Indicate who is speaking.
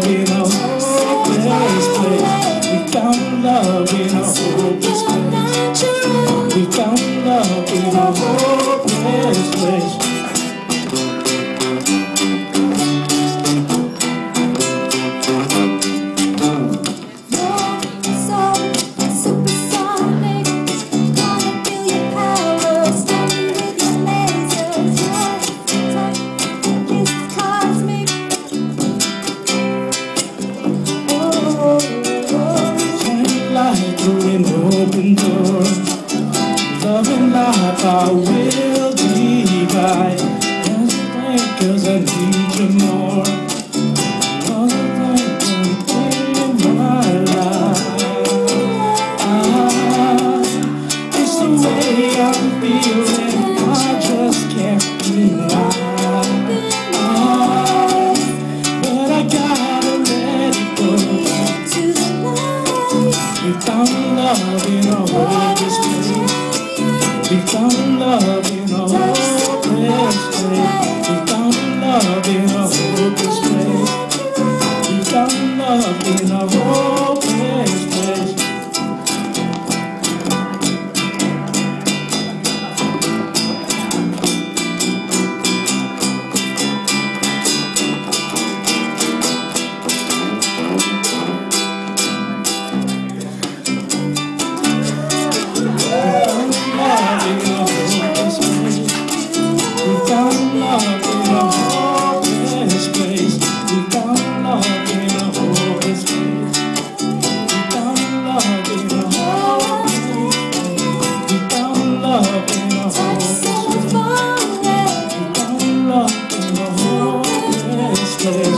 Speaker 1: love, place, we found love, In know. This
Speaker 2: place,
Speaker 1: we found love. endure. Love and life I will divide. Cause I need you more. love in our world's way. We found love in our hopeless way. We found love in our hopeless way. We found love in our love.